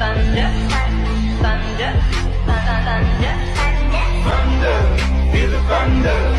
thunder, thunder, thunder, thunder, thunder, feel the thunder.